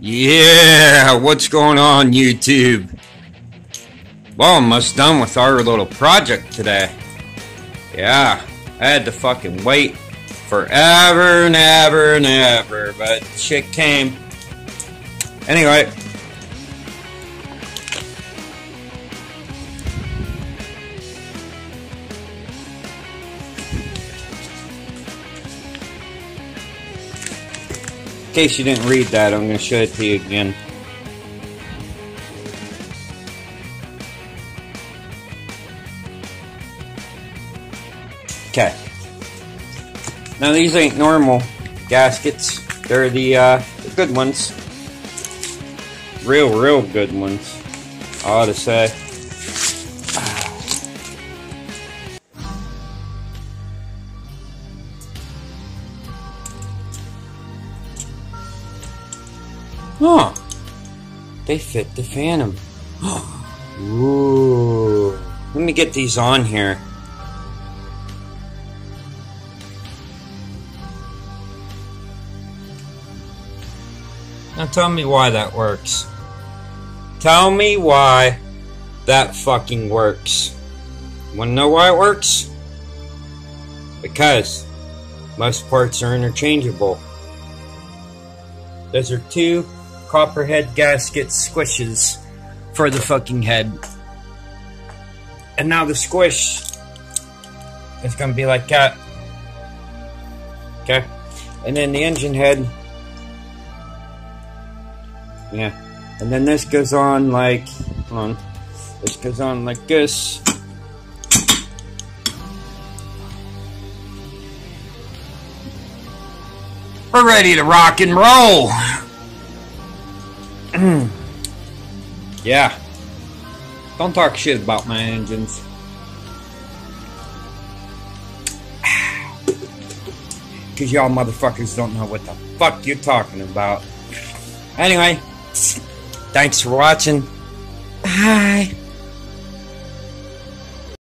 Yeah, what's going on YouTube? Well, I'm almost done with our little project today. Yeah, I had to fucking wait forever and ever and ever, but shit came. Anyway. Case you didn't read that, I'm going to show it to you again. Okay. Now these ain't normal gaskets. They're the, uh, the good ones. Real, real good ones. I ought to say. Huh. They fit the Phantom. Ooh. Let me get these on here. Now tell me why that works. Tell me why that fucking works. Wanna know why it works? Because most parts are interchangeable. Those are two copperhead gasket squishes for the fucking head. And now the squish is gonna be like that. Okay? And then the engine head yeah. And then this goes on like, on. This goes on like this. We're ready to rock and roll. yeah. Don't talk shit about my engines. Because y'all motherfuckers don't know what the fuck you're talking about. Anyway. Thanks for watching. Bye.